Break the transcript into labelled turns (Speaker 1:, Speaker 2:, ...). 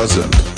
Speaker 1: doesn't.